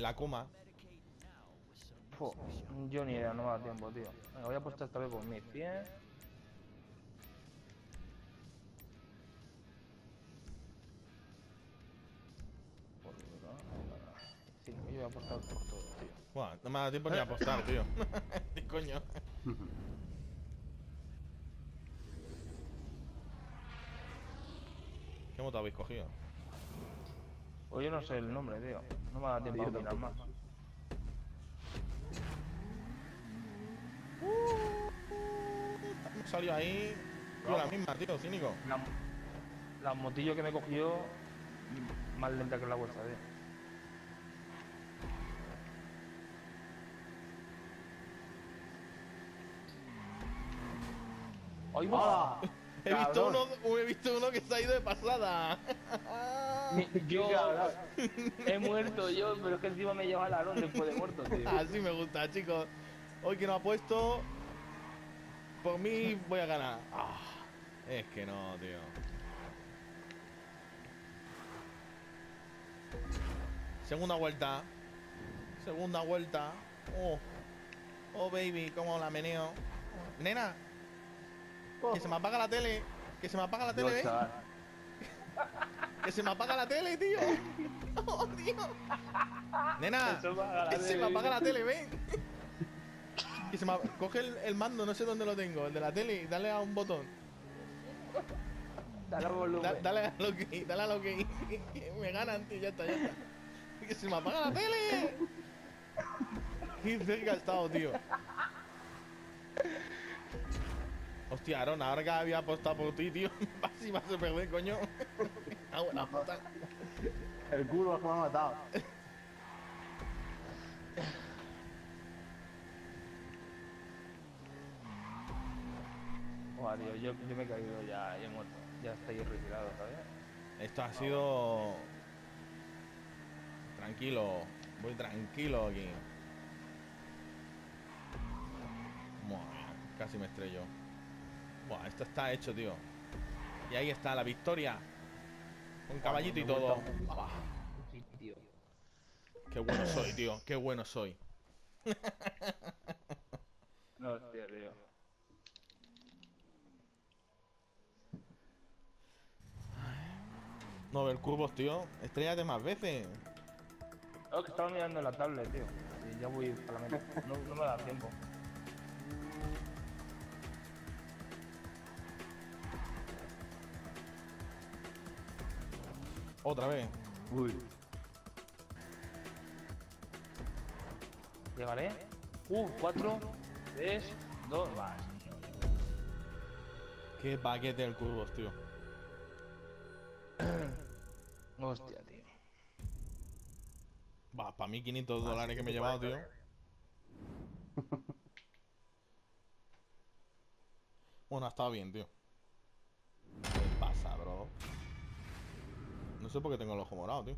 la coma. Yo ni idea, no me da tiempo, tío. Venga, voy a apostar esta vez por mis pies. Por Sí, yo voy a apostar por todo, tío. Buah, no me da tiempo ni a apostar, tío. ¿Qué coño? ¿Qué moto habéis cogido? Pues yo no sé el nombre, tío. No me da tiempo a tampoco. más. Salió ahí. Tío, la misma, tío, cínico. La, la motillo que me cogió más lenta que la vuestra, tío. ¡Ay, va! He visto, uno, he visto uno que se ha ido de pasada. Yo he muerto yo, pero es que encima me lleva el arón después de muerto, tío. Así me gusta, chicos. Hoy que no ha puesto. Por mí voy a ganar. Ah, es que no, tío. Segunda vuelta. Segunda vuelta. Oh. Oh, baby, cómo la meneo. Nena, que se me apaga la tele. Que se me apaga la tele, Dios, ¿ves? Que se me apaga la tele, tío. Oh, tío. Nena, Que se me apaga la tele. ven. Que se me ap- Coge el, el mando, no sé dónde lo tengo, el de la tele, y dale a un botón. Dale volumen. Da- dale a lo que, dale a lo que. me ganan, tío, ya está, ya está. Que se me apaga la tele. Qué cerca he estado, tío. Hostia, Aaron, ahora que había apostado por ti, tío, así vas a perder, coño. Ah, la puta. El culo que me ha matado. Buah, tío, yo, yo me he caído ya y he muerto. Ya estoy retirado, ¿sabes? Esto ha sido. Tranquilo, voy tranquilo aquí. Mía, casi me estrello. Buah, esto está hecho, tío. Y ahí está la victoria. Con caballito y todo. Qué bueno soy, tío. Qué bueno soy. No, hostia, tío. No ver curvos, tío. Estrellate más veces. No, que estaba mirando la tablet, tío. Y ya voy para la meta. No, no me da tiempo. Otra vez. Uy. Llegaré. Uh, cuatro, tres, dos, más. Qué paquete el curvos, tío. Hostia, tío. Va, para mí 500 dólares que me he llevado, tío. Bueno, ha estado bien, tío. ¿Qué pasa, bro? Sé por qué tengo el ojo morado, tío.